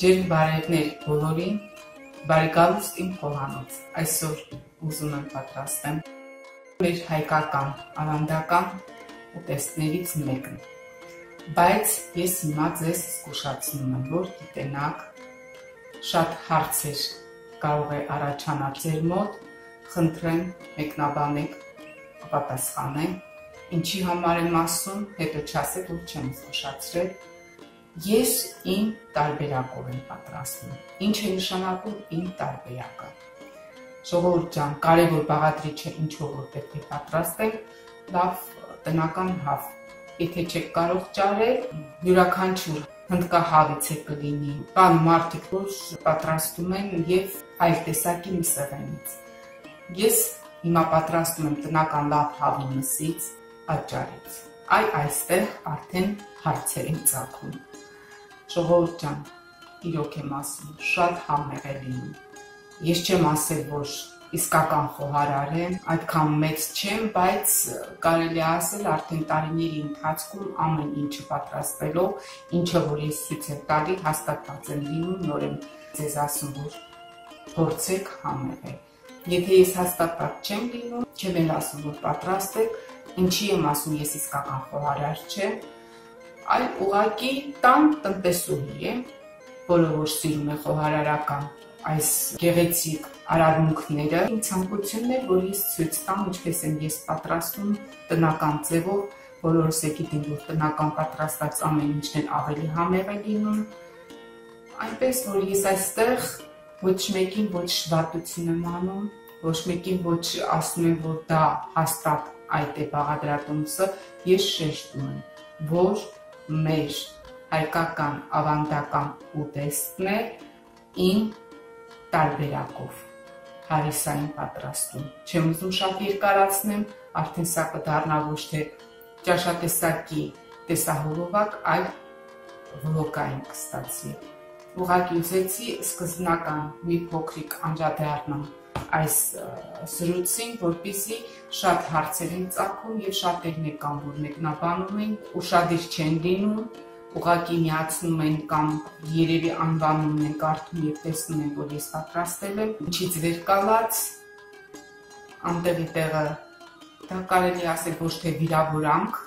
Ջեր բարերներ բոլորին, բարի գալուստ իմ խոհանոց։ Այսօր ուզում եմ պատրաստեմ մեր հայկական ավանդական ուտեստներից մեկն։ Բայց ես հիմա ձեզ զգուշացնում եմ, որ գիտենաք շատ հարցեր կարող է առաջանալ ձեր մոտ, խնդրեմ մեկնաբանեք, պատասխանեմ, ինչի համար եմ ասում, հետո չասեք, որ չեմ զգուշացրել Ես իմ տարբերակով եմ պատրաստում։ Ինչ է նշանակում իմ տարբերակը։ Ժողովուրդ ջան, կարևոր բաղադրիչ է ինչով որ պետք է պատրաստենք լավ տնական հավ։ Եթե չեք կարող ճարել, յուրաքանչյուր հնդկահավից է կլինի։ Բան մարդիկ որ պատրաստում են եւ այլ տեսակի մսեղենից։ Ես հիմա պատրաստում եմ տնական լավ հավի մսից, աճարից։ Այ այստեղ արդեն հարցեր են ծագում Ժողովուրդ ջան, իրոք եմ ասում, շատ համեղ է լինում։ Ես չեմ ասել, որ իսկական խոհարար եմ, այդքան մեծ չեմ, բայց կարելի ասել արդեն տարիների ընթացքում ամեն ինչը պատրաստելով, ինչը որ ես ցույց եմ տալի, հաստատված եմ լինում, նոր եմ ձեզ ասում, որ փորձեք համեղ է։ Եթե ես հաստատված չեմ լինում, չեմ էլ ասում, որ պատրաստեք, ինչի եմ ասում, ես իսկական խոհարար չեմ, այլ ուղակի տան տնտեսուհի է, որը որ սիրում է խոհարարական այս գեղեցիկ արարմունքները։ Իմ ցանկությունն է, որ ես ցույց տամ ինչպես եմ ես պատրաստում տնական ձևով, բոլորս է գիտեն, որ տնական պատրաստած ամեն ինչն ավելի համեղ է լինում։ Այնպես որ ես այստեղ ոչ մեկին ոչ շվատություն եմ անում, ոչ մեկին ոչ ասում եմ, որ դա հաստատ այդ է բաղադրատոմսը, ես շեշտում եմ, որ մեր հայկական ավանդական ուտեստն է ին տարբերակով հարիսային պատրաստում։ Չեմ ուզում շատ երկարացնեմ, արդեն սա կդառնա ոչ թե ճաշատեսակի տեսահոլովակ, այլ վլոգային կստացի։ Ուղղակի ուզեցի սկզբնական մի փոքրիկ անջատառնամ այս զրուցին, որpիսի շատ հարցեր են ծագում եւ շատերն է կամ որ մեկնաբանում են, ուրشادիր չեն դինում, ուղակի միացնում են կամ երևի անվանումն են կարդում եւ տեսնում են, որ ես պատրաստել եմ, ինչից վեր կալած անտեղի տեղը դա կարելի ասել ոչ թե վիրավորանք,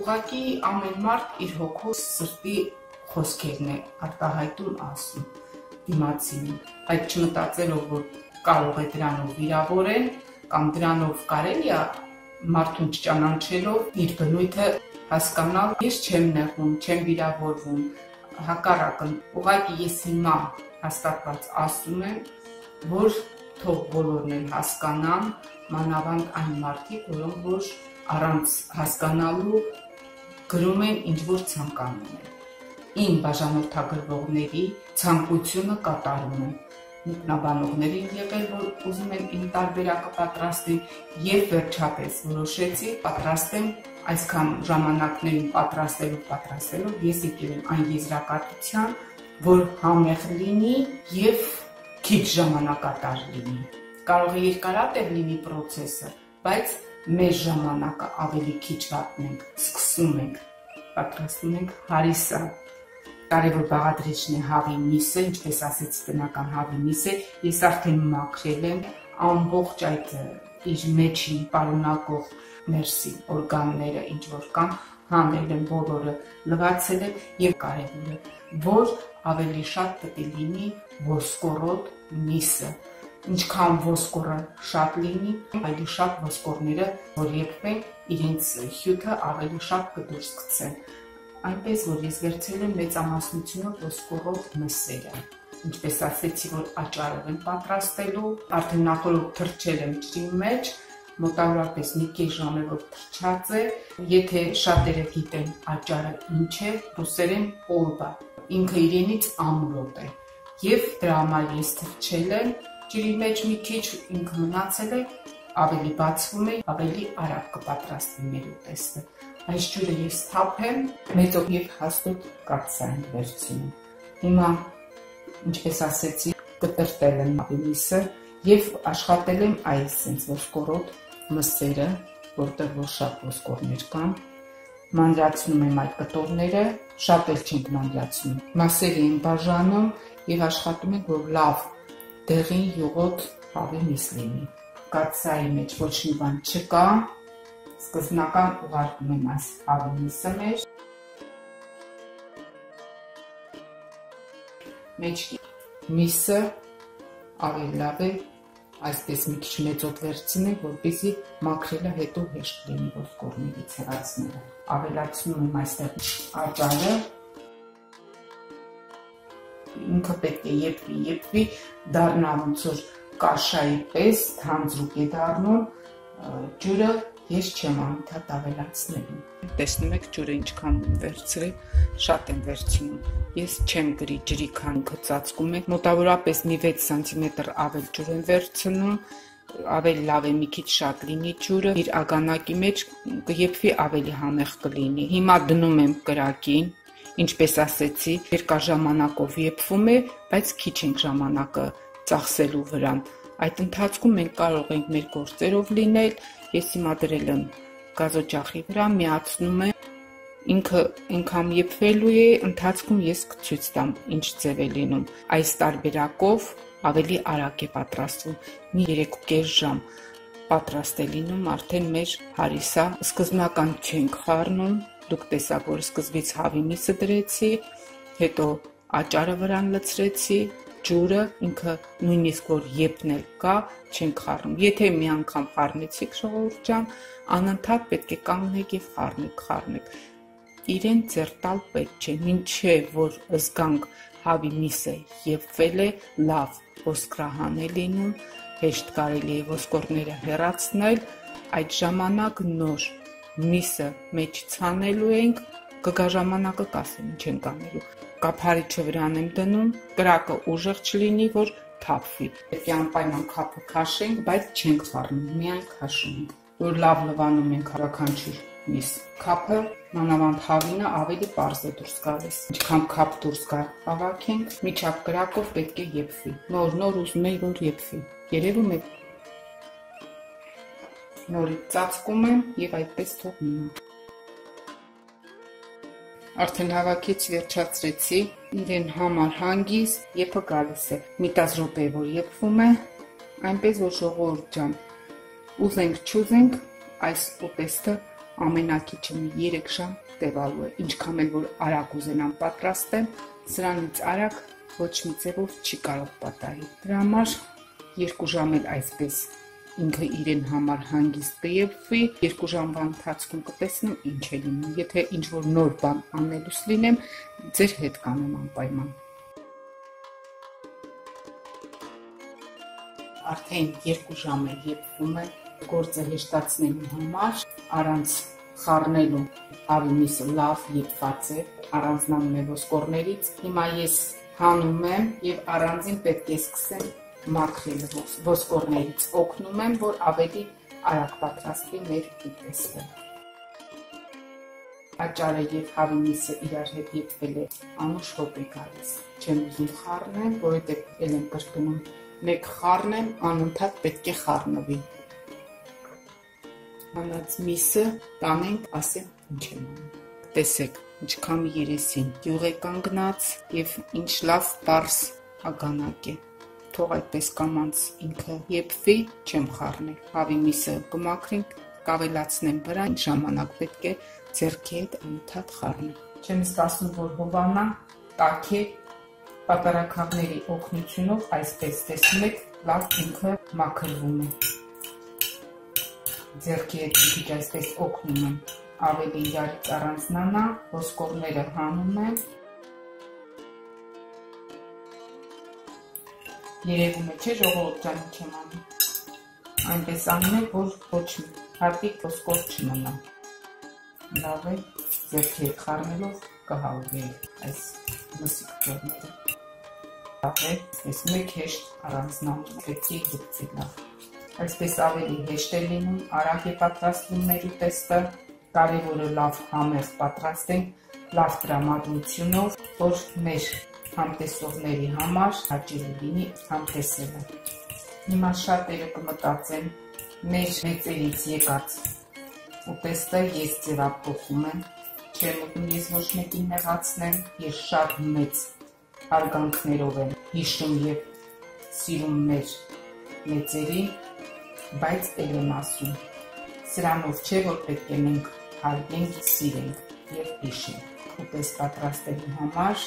ուղակի ամեն մարդ իր հոգու սրտի խոսքերն է արտահայտում ասում դիմացին այդ չմտածելով որ կարող է դրանով վիրավորել կամ դրանով կարելի է մարդուն չճանաչելով իր բնույթը հասկանալ։ Ես չեմ նեղում, չեմ վիրավորվում, հակառակն ուղղակի ես հիմա հաստատված ասում եմ, որ թող բոլորն են հասկանան, մանավանդ այն մարդիկ, որոնք որ առանց հասկանալու գրում են ինչ որ ցանկանում են։ Իմ բաժանորդագրվողների ցանկությունը կատարում են մեկնաբանողներին եղել, որ ուզում են իմ տարբերակը պատրաստել եւ վերջապես որոշեցի պատրաստեմ այսքան ժամանակներին պատրաստելու պատրաստելով ես եկել եմ այն եզրակացության, որ համեղ լինի եւ քիչ ժամանակատար լինի։ Կարող է երկարատև լինի process-ը, բայց մեր ժամանակը ավելի քիչ վատնենք, սկսում ենք, պատրաստում ենք հարիսը, կարևոր բաղադրիչն է հավի միսը, ինչպես ասեցի տնական հավի միսը, ես արդեն մաքրել եմ ամբողջ այդ իր մեջին պարունակող ներսի օրգանները, ինչ որ կան, հանել եմ բոլորը, լվացել եմ եւ կարևորը, որ ավելի շատ պետք է լինի ոսկորոտ միսը, ինչքան ոսկորը շատ լինի, ավելի շատ ոսկորները որ երբեն իրենց հյութը ավելի շատ կդուրս գցեն այնպես որ ես վերցրել եմ մեծամասնությունով ոսկորով մսերը ինչպես ասեցի, որ աճարով եմ պատրաստելու, արդեն նախորդ թրջել եմ ջրի մեջ, մոտավորապես մի կես ժամ է որ թրջած է, եթե շատերը գիտեն աճարը ինչ է, ռուսերեն օրբա, ինքը իրենից ամուրոտ է։ Եվ դրա համար ես թրջել եմ ջրի մեջ մի քիչ, ինքը մնացել է, ավելի բացվում է, ավելի արագ կպատրաստվի մեր ուտեստը։ Այս ջուրը ես թափեմ, մեծով եւ հաստատ կացային վերցնում։ Հիմա, ինչպես ասեցի, կտրտել եմ ավինիսը եւ աշխատել եմ այս sense ոսկորոտ մսերը, որտեղ որ շատ ոսկորներ կան։ մանրացնում եմ այդ կտորները, շատ էլ չենք մանրացնում։ Մասերի եմ բաժանում եւ աշխատում ենք, որ լավ դեղին յուղոտ հավի միս լինի։ Կացայի մեջ ոչ մի բան չկա, սկզբնական ուղարկում եմ այս հավի միսը մեջ։ Մեջքի միսը ավելի լավ է այսպես մի քիչ մեծոտ վերցնենք, որպեսզի մաքրելը հետո հեշտ լինի ոսկորներից հեռացնելը։ Ավելացնում եմ այստեղ աճարը։ Ինքը պետք է եփվի, եփվի, դառնա ոնց որ կաշայի պես, թանձրուկ է դառնում, ջուրը ես չեմ անընդհատ ավելացնելու։ Տեսնում եք ջուրը ինչքան վերցրել, շատ եմ վերցնում։ Ես չեմ գրի ջրի քան ծածկում եք, մոտավորապես մի 6 սանտիմետր ավել ջուր եմ վերցնում, ավելի լավ է մի քիչ շատ լինի ջուրը, իր ագանակի մեջ կեփվի ավելի համեղ կլինի։ Հիմա դնում եմ կրակին, ինչպես ասեցի, երկար ժամանակով եփվում է, բայց քիչ ենք ժամանակը ծախսելու վրան։ Այդ ընթացքում մենք կարող ենք մեր գործերով լինել, Ես հիմա դրել եմ գազօջախի վրա, միացնում եմ ինքը ինքամ եփվելու է, ընթացքում ես կցույց տամ ինչ ձև է լինում։ Այս տարբերակով ավելի արագ է պատրաստվում։ Մի 3.5 ժամ պատրաստ է լինում արդեն մեր հարիսա։ Սկզբնական չենք խառնում, դուք տեսաք, որ սկզբից հավի միսը դրեցի, հետո աճարը վրան լցրեցի, ջուրը ինքը նույնիսկ որ եփնել կա, չենք խառնում։ Եթե մի անգամ խառնեցիք ժողովուրդ ջան, անընդհատ պետք է կանգնեք եւ խառնեք, խառնեք։ Իրեն ձերտալ պետք չէ, ինչեւ որ զգանք հավի միսը եփվել է, լավ ոսկրահան է լինում, հեշտ կարելի է ոսկորները հեռացնել, այդ ժամանակ նոր միսը մեջ ցանելու ենք, կգա ժամանակը կասեմ ինչ ենք անելու կափարիչը վրան եմ դնում, կրակը ուժեղ չլինի, որ թափվի։ Պետք է անպայման քափը քաշենք, բայց չենք խառնում, միայն քաշում ենք, որ լավ լվանում ենք հարականչիր միս քափը մանավանդ հավինը ավելի པարզ է դուրս գալիս։ Ինչքան քափ դուրս գա, հավաքենք, միջավ կրակով պետք է եփվի։ Նոր նոր ուզում եի որ եփվի։ Երևում է նորից ծածկում եմ եւ այդպես թող մնա արդեն հավաքից վերջացրեցի, իրեն համար հանգիստ, եփը գալիս է։ Մի 10 րոպե որ եփվում է, այնպես որ ժողովուրդ ջան, ուզենք չուզենք, այս ուտեստը ամենակիչը մի 3 ժամ տևալու է։ Ինչքան էլ որ արագ ուզենամ պատրաստեմ, սրանից արագ ոչ մի ձևով չի կարող պատահի։ Դրա համար 2 ժամ էլ այսպես ինքը իրեն համար հանգիստ կերպվի, երկու ժամվա ընթացքում կտեսնեմ ինչ է լինում։ Եթե ինչ որ նոր բան անելուս լինեմ, ձեր հետ կանեմ անպայման։ Արդեն երկու ժամ է եփվում է գործը հեշտացնելու համար, առանց խառնելու հավի միսը լավ եփված է, առանձնանում է ոսկորներից։ Հիմա ես հանում եմ եւ առանձին պետք է սկսեմ մաքրել ոսկորներից օգնում եմ, որ ավելի արագ պատրաստվի մեր ուտեստը։ Աճարը եւ հավինիսը իրար հետ եփվել է անուշ հոպ է գալիս։ Չեմ ուզում խառնել, որովհետեւ ել եմ կրկնում, մեկ խառնեմ, անընդհատ պետք է խառնվի։ Անած միսը տանենք, ասեմ ինչ եմ անում։ Տեսեք, ինչքան երեսին յուղ է կանգնած եւ ինչ լավ པարս ագանակ է թող այդպես կամանց ինքը եփվի, չեմ խառնել։ Հավի միսը կմաքրենք, կավելացնեմ վրան, ժամանակ պետք է ձեռքի հետ անընդհատ խառնել։ Չեմ ստասում, որ հովանա, տաք է պատարակավների օգնությունով այսպես տեսնում եք, լավ ինքը մաքրվում է։ Ձեռքի հետ քիչ այսպես օգնում եմ ավելի իրարից առանձնանա, ոսկորները հանում եմ Երևում է, չէ, ժողովուրդ ջան ինչ եմ անում։ Այնպես անում եք, որ ոչ մի հատիկ ոսկոր չմնա։ Լավ է, ձերքի հետ խառնելով կհավվի այս մսիկ ճորները։ Լավ է, տեսնում եք հեշտ առանձնանում, պետք է գծի լավ։ Այսպես ավելի հեշտ է լինում, արագ է պատրաստվում մեր ուտեստը, կարևորը լավ համեղ պատրաստենք, լավ տրամադրությունով, որ մեր համտեսողների համար հաճելի լինի համտեսելը։ Հիմա շատերը կմտածեն մեր մեծերից եկած ուտեստը ես ձևափոխում եմ, չեմ ուտում ես ոչ մեկին նեղացնեմ, ես շատ մեծ արգանքներով եմ հիշում եւ սիրում մեր մեծերին, բայց ել եմ ասում, սրանով չէ, որ պետք է մենք հարգենք, սիրենք եւ հիշենք։ Ուտես պատրաստելու համար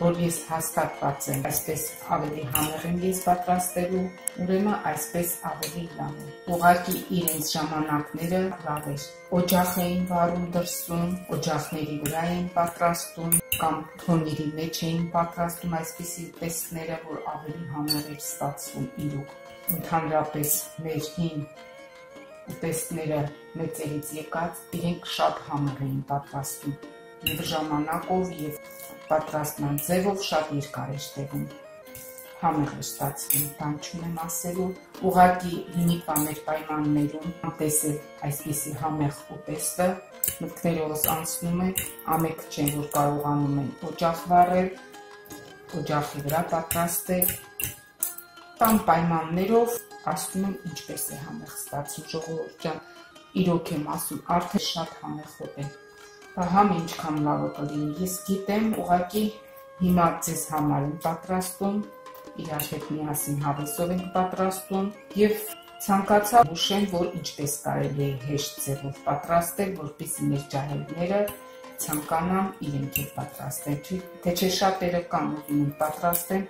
որ ես հաստատված եմ, այսպես ավելի համեղ եմ ես պատրաստելու, ուրեմն այսպես ավելի լավ է։ Ուղղակի իրենց ժամանակները լավ էր։ Օջախ էին վարում դրսում, օջախների վրա էին պատրաստում կամ թոնիրի մեջ էին պատրաստում այսպիսի տեսքները, որ ավելի համեղ էր ստացվում իրոք։ Ընդհանրապես մեր հին ուտեստները մեծերից եկած իրենք շատ համեղ էին պատրաստում եւ ժամանակով եւ պատրաստման ձևով շատ երկար էր տևում։ Համեղ էր ստացվում, բան չունեմ ասելու, ուղակի հիմիկվա մեր պայմաններում տեսել այսպիսի համեղ ուտեստը, մտքներովս անցնում է, ամեկ չեն, որ կարողանում են օջախ վառել, օջախի վրա պատրաստել, տան պայմաններով ասում եմ ինչպես է համեղ ստացում ժողովուրդ ջան, իրոք եմ ասում, արդեն շատ համեղ հոտ է համ ինչքան լավը կլինի։ Ես գիտեմ, ուղղակի հիմա ձեզ համար եմ պատրաստում, իրար հետ միասին հավեսով ենք պատրաստում եւ ցանկացա ուշեմ, որ ինչպես կարելի է հեշտ ձևով պատրաստել, որպեսզի մեր ջահելները ցանկանան իրենք էլ պատրաստել։ Թե չէ շատերը կան ուզում են պատրաստել,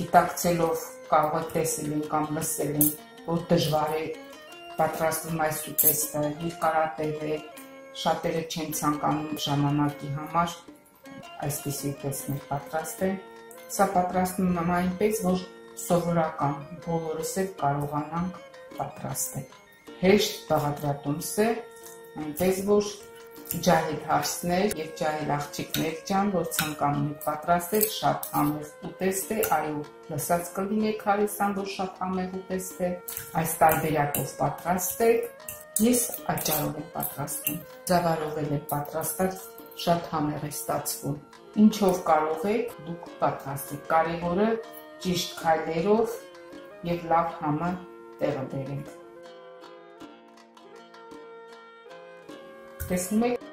գիտակցելով կարող է տեսել են կամ լսել են, որ դժվար է պատրաստում այս ուտեստը, երկարատև է, շատերը չեն ցանկանում ժամանակի համար այսպիսի տեսներ պատրաստել։ Սա պատրաստում եմ այնպես, որ սովորական բոլորս էլ կարողանանք պատրաստել։ Հեշտ բաղադրատոմս է, այնպես որ ջահել հարսներ եւ ջահել աղջիկներ ջան, որ ցանկանում եք պատրաստել, շատ համեղ ուտեստ է, այո, լսած կլինեք հարիսան, որ շատ համեղ ուտեստ է։ Այս տարբերակով պատրաստեք Ես աճարով եմ պատրաստում։ Ձավարով էլ եմ պատրաստած, շատ համեղ է ստացվում։ Ինչով կարող եք դուք պատրաստեք։ Կարևորը ճիշտ քայլերով եւ լավ համը տեղը բերենք։ Տեսնում եք,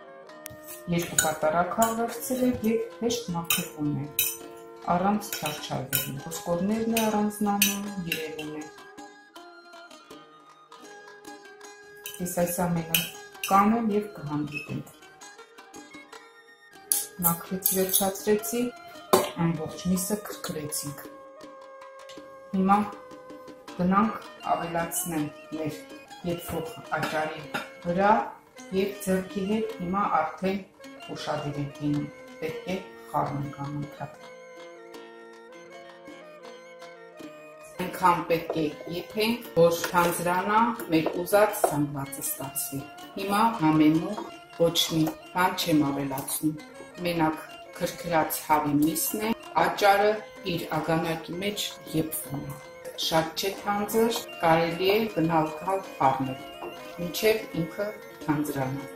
երկու կատարակալ վերցրել եւ հեշտ մաքրվում է առանց չարչարվելու։ Ոսկորներն է առանձնանում, երևում է Ես այս ամենը կանեմ եւ կհանդիպենք։ Մաքրից վերջացրեցի, ամբողջ միսը քրքրեցինք։ Հիմա գնանք ավելացնենք մեր եփող աճարի վրա եւ ձեռքի հետ հիմա արդեն ուշադիր ենք լինում։ Պետք է խառնենք անընդհատ։ այնքան պետք է եփենք, որ թանձրանա մեր ուզած զանգվածը ստացվի։ Հիմա համեմու ոչ մի բան չեմ ավելացնում։ Մենակ քրքրած հավի միսն է, աճարը իր ագանակի մեջ եփվում է։ Շատ չէ թանձր, կարելի է գնալ-գալ խառնել, մինչև ինքը թանձրանա։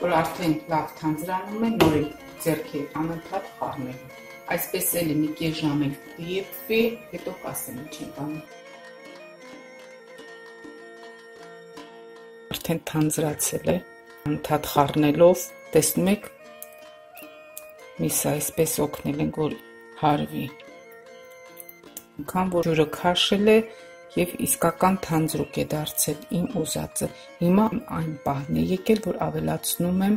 Որ արդեն լավ թանձրանում է, նորեն ձեռքի անընդհատ խառնելու այսպես էլի մի կես ժամ էլ դիեփվի, հետո կասեմ ինչ եմ բանում։ Արդեն թանձրացել է, ընդհատ խառնելով, տեսնում եք, միսը այսպես օգնել ենք, որ հարվի։ Անկան որ ջուրը քաշել է եւ իսկական թանձրուկ է դարձել իմ ուզածը։ Հիմա այն պահն է եկել, որ ավելացնում եմ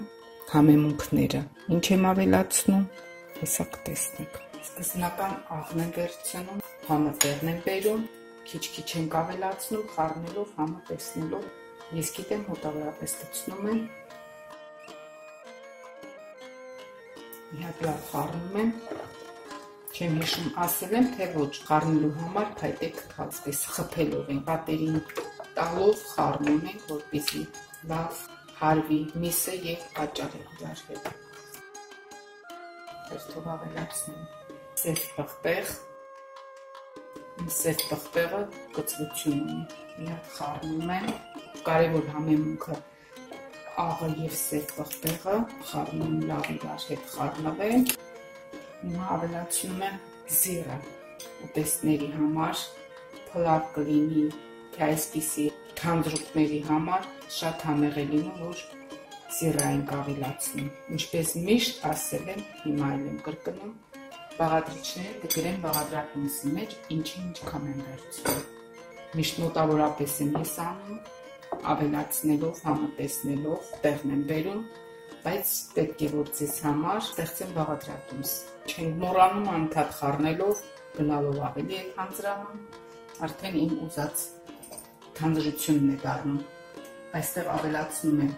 համեմունքները։ Ինչ եմ ավելացնում հեսա կտեսնեք։ Սկզբնական աղն են վերցնում, համը տեղն են բերում, քիչ-քիչ են կավելացնում, խառնելով, համը տեսնելով։ Ես գիտեմ հոտավրապես լցնում եմ։ Մի հատ լավ խառնում եմ։ Չեմ հիշում ասել եմ, թե ոչ խառնելու համար փայտե կթացվես խփելով են պատերին տալով խառնում ենք, որպեսզի լավ հարվի միսը եւ աճարը իրար թերթով ավելացնում սև պղպեղ, սև պղպեղը կծվություն ունի, մի հատ խառնում եմ, կարևոր համեմունքը աղը և սև պղպեղը խառնում լավ իրար հետ խառնվեն, հիմա ավելացնում եմ զիրը ուտեստների համար, փլավ կլինի, թե այսպիսի թանդրուկների համար շատ համեղ է լինում, որ սիրա ենք ավելացնում։ Ինչպես միշտ ասել եմ, հիմա էլ եմ կրկնում, բաղադրիչները կգրեն բաղադրատունսի մեջ ինչի ինչքան են վերցնում։ Միշտ մոտավորապես եմ ես անում, ավելացնելով, համատեսնելով, տեղն եմ բերում, բայց պետք է որ ձեզ համար ստեղծեմ բաղադրատունս։ Չենք մոռանում անդադ խառնելով, գնալով ավելի է հանձրանում, արդեն իմ ուզած թանձրությունն է դառնում։ Այստեղ ավելացնում եմ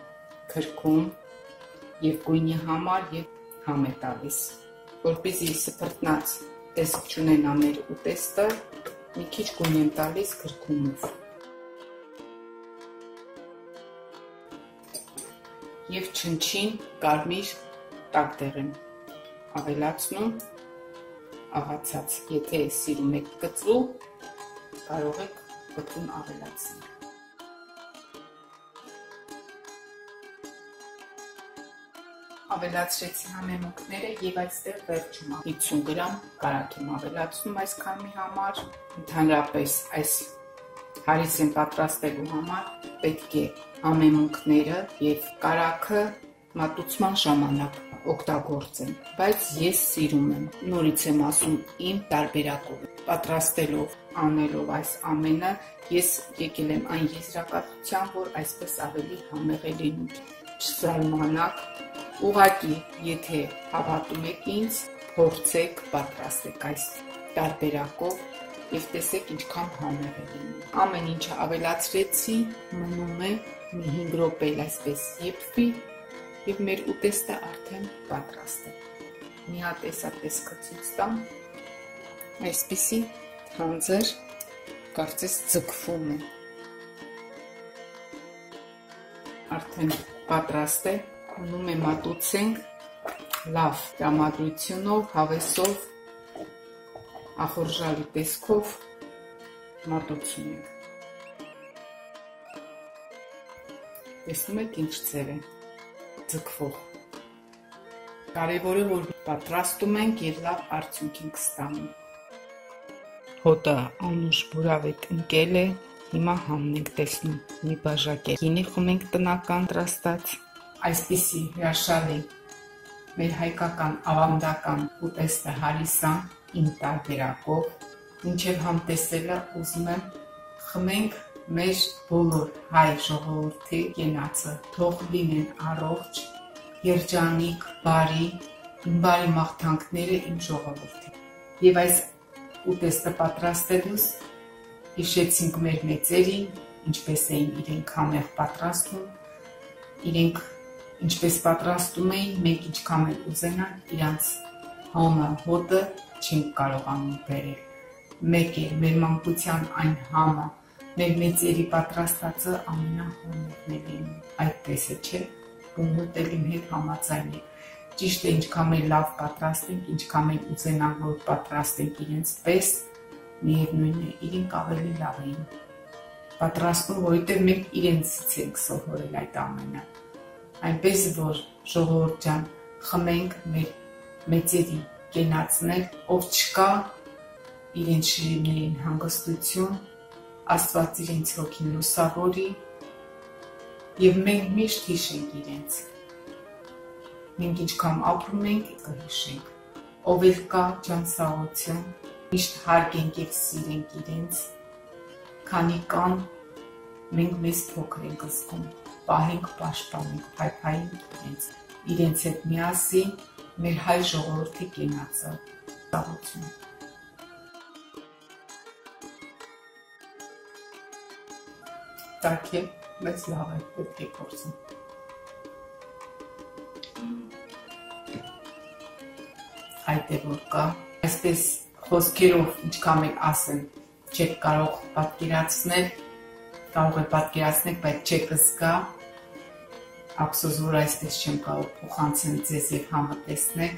քրքում եւ գույնի համար եւ համ է տալիս որպեսզի սփռտնած տեսք չունենա մեր ուտեստը, մի քիչ գույն եմ տալիս քրքումով։ Եվ չնչին կարմիր տակտեղ եմ ավելացնում աղացած։ Եթե սիրում եք կծու, կարող եք կծուն ավելացնել։ ավելացրեցի համեմունքները եւ այստեղ վերջում 50 գրամ կարակ եմ ավելացնում այս քամի համար։ Ընդհանրապես այս հարից եմ պատրաստելու համար պետք է համեմունքները եւ կարակը մատուցման ժամանակ օգտագործեմ, բայց ես սիրում եմ։ Նորից եմ ասում իմ տարբերակով պատրաստելով անելով այս ամենը ես եկել եմ այն եզրակացության, որ այսպես ավելի համեղ է լինում։ Չզարմանաք, Ուղղակի, եթե հավատում եք ինձ, փորձեք, պատրաստեք այս տարբերակով եւ տեսեք ինչքան համեղ է լինում։ Ամեն ինչը ավելացրեցի, մնում է մի 5 րոպե այսպես եփվի եւ մեր ուտեստը արդեն պատրաստ է։ Մի հատ էսա տեսքը ցույց տամ։ Այսպիսի հանձր կարծես ձգվում է։ Արդեն պատրաստ է ունում է մատուցենք լավ տրամադրությունով, հավեսով, ախորժալի տեսքով մատուցում ենք։ Տեսնում եք ինչ ձև է ձգվող։ Կարևորը որ պատրաստում ենք եւ լավ արդյունք ենք ստանում։ Հոտը անուշ բուրավետ ընկել է, հիմա համն ենք տեսնում։ Մի բաժակ է։ Գինի խմենք տնական տրաստած այսպիսի հրաշալի մեր հայկական ավանդական ուտեստը հարիսան իմ տարբերակով, մինչև համտեսելը ուզում եմ խմենք մեր բոլոր հայ ժողովրդի կենացը, թող լինեն առողջ, երջանիկ, բարի, իմ բարի մաղթանքները իմ ժողովրդի։ Եվ այս ուտեստը պատրաստելուց հիշեցինք մեր մեծերին, ինչպես էին իրենք համեղ պատրաստում, իրենք ինչպես պատրաստում էին, մենք ինչքան էլ ուզենանք իրանց համը, հոտը չենք կարողանում բերել։ Մեկ է մեր մանկության այն համը, մեր մեծերի պատրաստածը ամենահոմերն Այդպես է, չէ՞։ Բունոտ էլ իմ հետ համաձայն է։ Ճիշտ է, ինչքան էլ լավ պատրաստենք, ինչքան էլ ուզենանք, որ պատրաստենք իրենց պես, միևնույն է, իրենք ավելի լավ էին պատրաստում, որովհետև մենք իրենցից ենք սովորել այդ ամենը այնպես որ ժողովուրդ ջան խմենք մեր մեծերի կենացնել ով չկա իրենց շիրիմներին հանգստություն աստված իրենց հոգին լուսավորի եւ մենք միշտ հիշենք իրենց մենք ինչքան ապրում ենք կհիշենք ով էլ կա ջանսաղություն միշտ հարգենք եւ սիրենք իրենց քանի կան մենք մեզ փոքր ենք զգում պահենք, պաշտպանենք, փայփայենք իրենց, իրենց հետ միասին մեր հայ ժողովրդի կենացը ծավալություն։ Տակ է, բայց լավ է, պետք է փորձեմ։ Այդ է որ կա, այսպես խոսքերով ինչքան էլ ասեմ, չեք կարող պատկերացնել կարող է պատկերացնել, բայց չեք զգա։ Ափսոս որ այսպես չեմ կարող փոխանցել ձեզ եւ համատեսնել։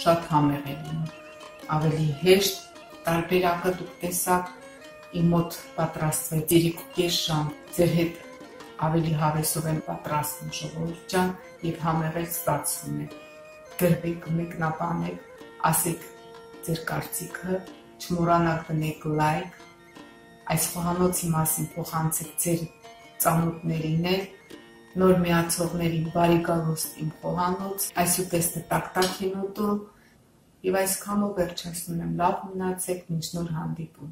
Շատ համեղ է լինում։ Ավելի հեշտ տարբերակը դուք տեսաք իմ մոտ պատրաստվել 3.5 ժամ ձեր հետ ավելի հավեսով եմ պատրաստում ժողովուրդ ջան եւ համեղ է ստացվում է գրվեք մեկնաբանեք ասեք ձեր կարծիքը չմոռանաք դնել լայք այս խոհանոցի մասին փոխանցեք ձեր ծանոթներին էլ նոր միացողներին բարի գալուստ իմ խոհանոց, այսուպեստ տակ-տակ հինոտու, եւ այսքանով վերջացնում եմ լավ մնացեք, մինչ նոր հանդիպում։